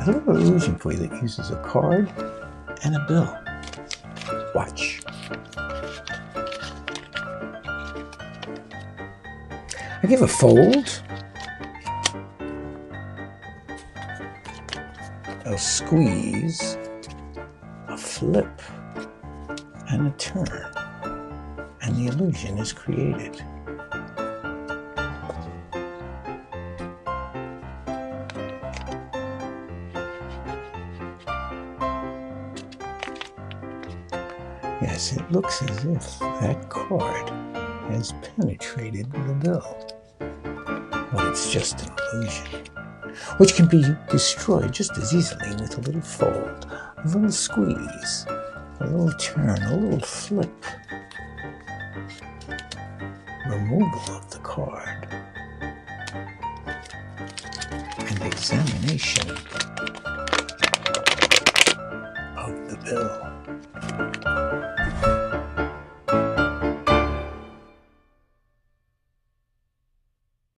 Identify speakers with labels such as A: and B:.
A: a little illusion for you that uses a card and a bill. Watch. I give a fold, a squeeze, a flip, and a turn, and the illusion is created. Yes, it looks as if that card has penetrated the bill. But it's just an illusion, which can be destroyed just as easily with a little fold, a little squeeze, a little turn, a little flip, removal of the card, and examination of the bill.